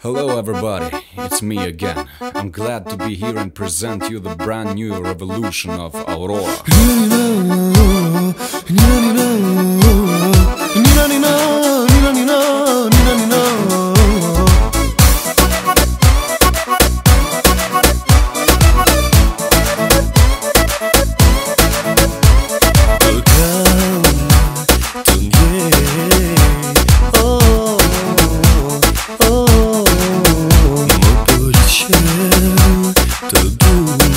Hello, everybody. It's me again. I'm glad to be here and present you the brand new revolution of Aurora. Să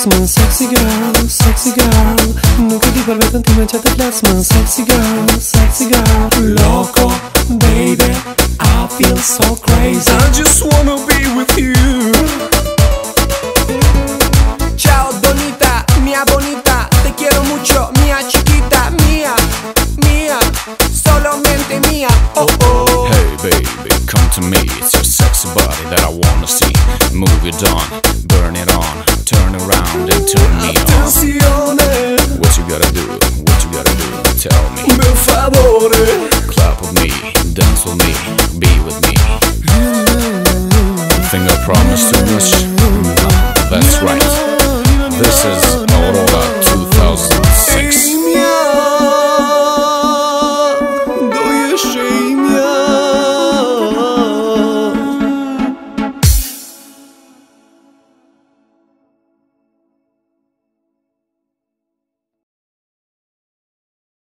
Sexy girl, sexy girl Nunca ti te plasmă Sexy girl, sexy girl Loco, baby I feel so crazy I just wanna be with you. Chao, bonita, mía bonita, te quiero mucho, mía chiquita, mía, mía, solamente mía. Oh oh. Hey baby, come to me. It's your sexy body that I wanna see. Move it on, burn it on, turn around and turn me on. What you gotta do? What you gotta do? Tell me. per favore. Clap with me, dance with me, be with me. Think I promised too much?